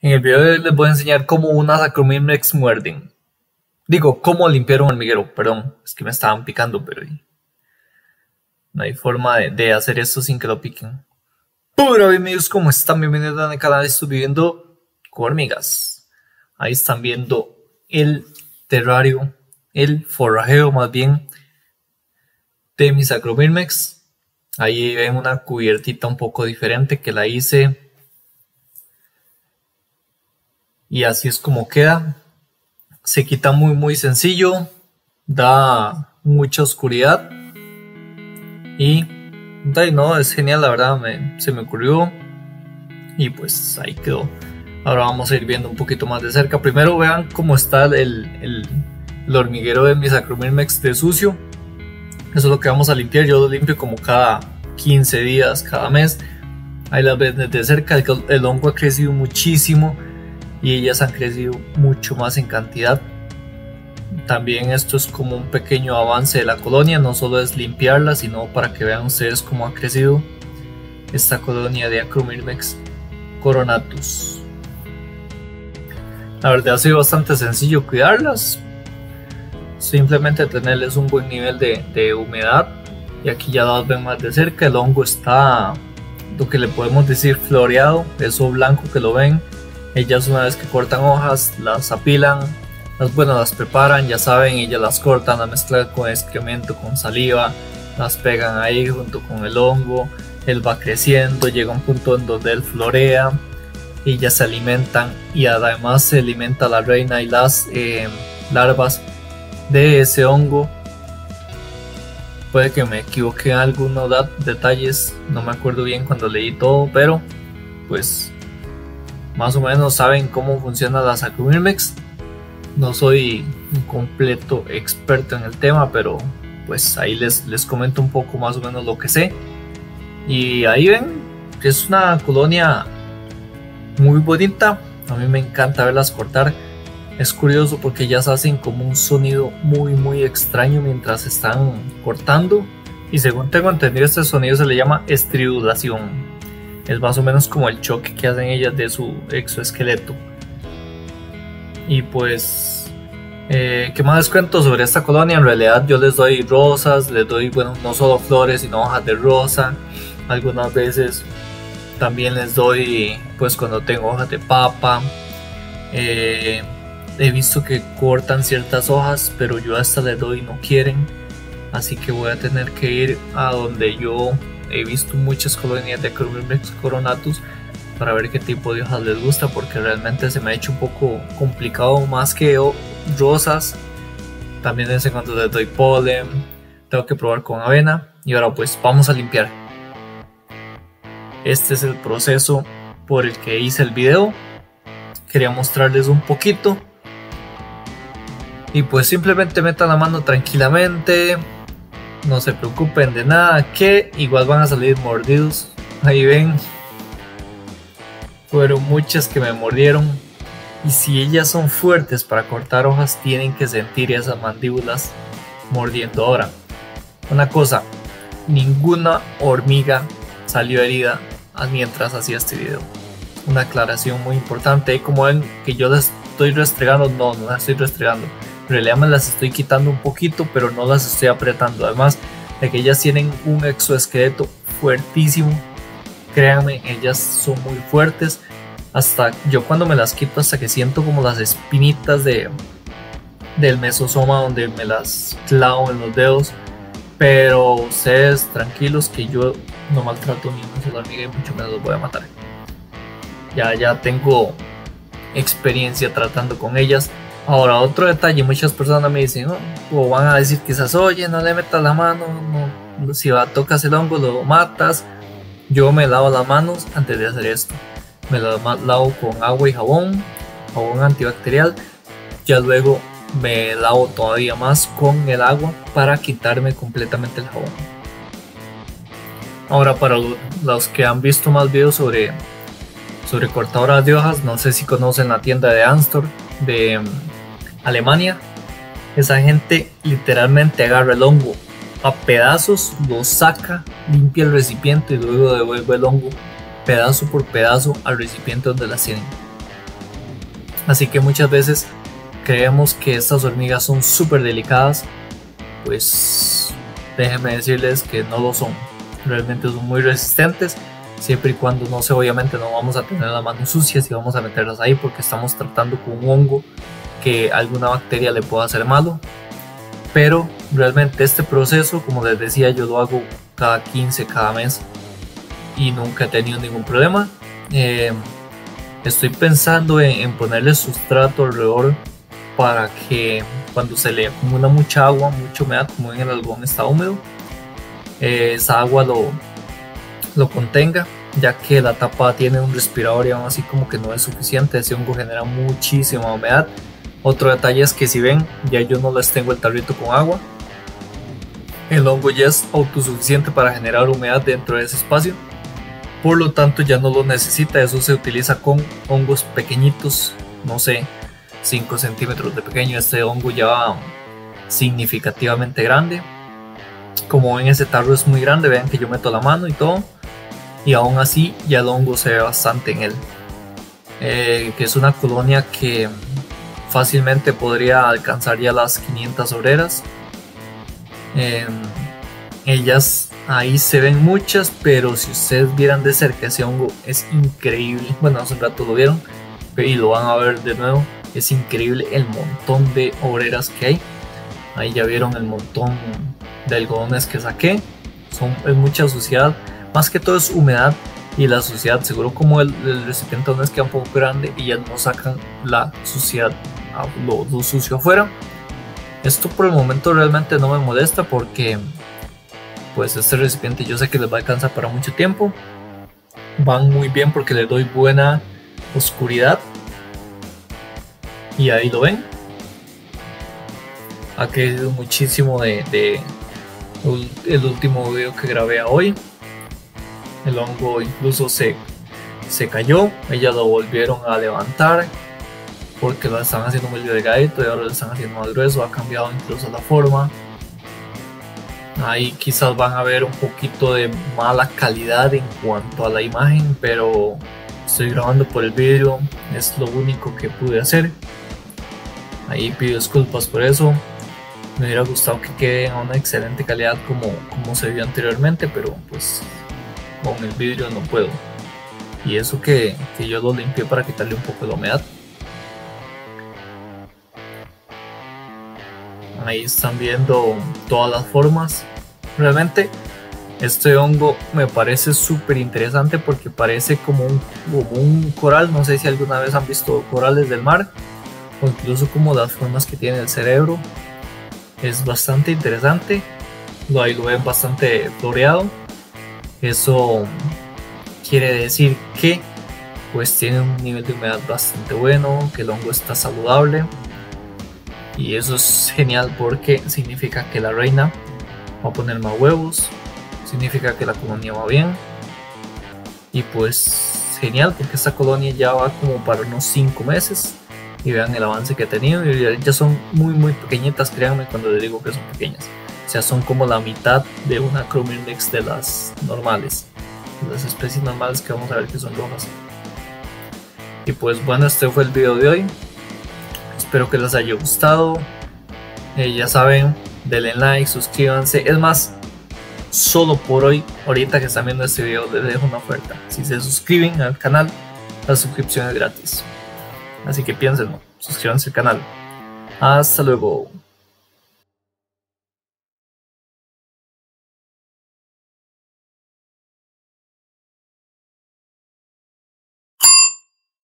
En el video de hoy les voy a enseñar cómo unas Acromyrmex muerden. Digo, cómo limpiar un hormiguero, perdón, es que me estaban picando, pero no hay forma de, hacer esto sin que lo piquen. Hola bienvenidos, ¿cómo están? Bienvenidos a mi canal, estoy viviendo con hormigas. Ahí están viendo el terrario, el forrajeo más bien, de mis Acromyrmex. Ahí ven una cubiertita un poco diferente que la hice y así es como queda. Se quita muy muy sencillo, da mucha oscuridad y no, es genial, la verdad, se me ocurrió y pues ahí quedó. Ahora vamos a ir viendo un poquito más de cerca. Primero vean cómo está el, hormiguero de mis Acromyrmex de sucio. Eso es lo que vamos a limpiar. Yo lo limpio como cada 15 días, cada mes. Ahí las ven desde cerca. el hongo ha crecido muchísimo y ellas han crecido mucho más en cantidad. También esto es como un pequeño avance de la colonia, no solo es limpiarla, sino para que vean ustedes cómo ha crecido esta colonia de Acromyrmex coronatus. La verdad ha sido bastante sencillo cuidarlas, simplemente tenerles un buen nivel de, de humedad y aquí ya las ven más de cerca, el hongo está lo que le podemos decir floreado, eso blanco que lo ven ellas una vez que cortan hojas, las apilan, las bueno, las preparan, ya saben, ellas las cortan, las mezclan con excremento, con saliva, las pegan ahí junto con el hongo, él va creciendo, llega un punto en donde él florea ya se alimentan y además se alimenta la reina y las eh, larvas de ese hongo. Puede que me equivoque en algunos detalles, no me acuerdo bien cuando leí todo, pero pues más o menos saben cómo funciona la Acromyrmex. No soy un completo experto en el tema, pero pues ahí les, les comento un poco más o menos lo que sé. Y ahí ven que es una colonia muy bonita. A mí me encanta verlas cortar. Es curioso porque ellas hacen como un sonido muy muy extraño mientras están cortando. Y según tengo entendido este sonido se le llama estridulación es más o menos como el choque que hacen ellas de su exoesqueleto. Y pues, eh, ¿qué más les cuento sobre esta colonia? En realidad yo les doy rosas, les doy, bueno, no solo flores, sino hojas de rosa. Algunas veces también les doy, pues cuando tengo hojas de papa. Eh, he visto que cortan ciertas hojas, pero yo hasta les doy y no quieren. Así que voy a tener que ir a donde yo he visto muchas colonias de Acromyrmex coronatus para ver qué tipo de hojas les gusta porque realmente se me ha hecho un poco complicado más que rosas. También ese cuando les doy polen tengo que probar con avena y ahora pues vamos a limpiar. Este es el proceso por el que hice el video. Quería mostrarles un poquito. Y pues simplemente metan la mano tranquilamente no se preocupen de nada, que igual van a salir mordidos. Ahí ven. Fueron muchas que me mordieron. Y si ellas son fuertes para cortar hojas, tienen que sentir esas mandíbulas mordiendo. Ahora, una cosa, ninguna hormiga salió herida mientras hacía este video. Una aclaración muy importante. Como ven que yo las estoy restregando, no, no las estoy restregando me las estoy quitando un poquito, pero no las estoy apretando. Además de que ellas tienen un exoesqueleto fuertísimo. Créanme, ellas son muy fuertes. Hasta yo cuando me las quito, hasta que siento como las espinitas de, del mesosoma donde me las clavo en los dedos. Pero ustedes tranquilos que yo no maltrato ni una sola amiga y mucho menos los voy a matar. Ya, ya tengo experiencia tratando con ellas. Ahora, otro detalle, muchas personas me dicen, o van a decir quizás, oye, no le metas la mano, si va, tocas el hongo lo matas. Yo me lavo las manos antes de hacer esto. Me las lavo con agua y jabón, jabón antibacterial. Ya luego me lavo todavía más con el agua para quitarme completamente el jabón. Ahora para los que han visto más videos sobre, sobre cortadoras de hojas, no sé si conocen la tienda de Anstor de Alemania, esa gente literalmente agarra el hongo a pedazos, lo saca, limpia el recipiente y luego devuelve el hongo pedazo por pedazo al recipiente donde la tienen. Así que muchas veces creemos que estas hormigas son súper delicadas, pues déjenme decirles que no lo son. Realmente son muy resistentes, siempre y cuando no sé, obviamente no vamos a tener las manos sucias y vamos a meterlas ahí porque estamos tratando con un hongo que alguna bacteria le pueda hacer malo. Pero realmente este proceso, como les decía, yo lo hago cada 15, cada mes y nunca he tenido ningún problema. Eh, estoy pensando en, ponerle sustrato alrededor para que cuando se le acumula mucha agua, mucha humedad, como en el algodón está húmedo, eh, esa agua lo, lo contenga, ya que la tapa tiene un respirador y aún así como que no es suficiente, ese hongo genera muchísima humedad. Otro detalle es que si ven, ya yo no les tengo el tarrito con agua, el hongo ya es autosuficiente para generar humedad dentro de ese espacio. Por lo tanto ya no lo necesita, eso se utiliza con hongos pequeñitos, no sé, 5 centímetros de pequeño, este hongo ya va significativamente grande. Como ven ese tarro es muy grande, vean que yo meto la mano y todo, y aún así ya el hongo se ve bastante en él. Eh, que es una colonia que fácilmente podría alcanzar ya las 500 obreras. Em, ellas Ahí se ven muchas, pero si ustedes vieran de cerca ese hongo es increíble. Bueno, hace un rato lo vieron y lo van a ver de nuevo. Es increíble el montón de obreras que hay. Ahí ya vieron el montón de algodones que saqué. Son, es mucha suciedad. Más que todo es humedad y la suciedad. Seguro como el, recipiente no es queda un poco grande y ya no sacan la suciedad, lo, lo sucio afuera. Esto por el momento realmente no me molesta porque pues este recipiente yo sé que les va a alcanzar para mucho tiempo. Van muy bien porque les doy buena oscuridad. Y ahí lo ven. Ha crecido muchísimo de, el último video que grabé hoy. El hongo incluso se, se cayó. Ellas lo volvieron a levantar porque lo están haciendo muy delgadito y ahora lo están haciendo más grueso. Ha cambiado incluso la forma. Ahí quizás van a ver un poquito de mala calidad en cuanto a la imagen, pero estoy grabando por el vídeo, es lo único que pude hacer. Ahí pido disculpas por eso. Me hubiera gustado que quede a una excelente calidad como, como se vio anteriormente, pero pues con el vídeo no puedo. Y eso que, que yo lo limpié para quitarle un poco de humedad. Ahí están viendo todas las formas. Realmente este hongo me parece súper interesante porque parece como un, coral. No sé si alguna vez han visto corales del mar o incluso como las formas que tiene el cerebro. Es bastante interesante. Ahí lo ven bastante floreado. Eso quiere decir que pues tiene un nivel de humedad bastante bueno, que el hongo está saludable y eso es genial porque significa que la reina va a poner más huevos, significa que la colonia va bien. Y pues genial porque esta colonia ya va como para unos 5 meses. Y vean el avance que ha tenido. Y ya son muy muy pequeñitas, créanme cuando les digo que son pequeñas. O sea, son como la mitad de una Chromirnex de las normales. Las especies normales que vamos a ver que son rojas. Y pues bueno, este fue el video de hoy. Espero que les haya gustado. Eh, ya saben, denle like, suscríbanse. Es más, solo por hoy, ahorita que están viendo este video, les dejo una oferta. Si se suscriben al canal, la suscripción es gratis. Así que piénsenlo, suscríbanse al canal. Hasta luego.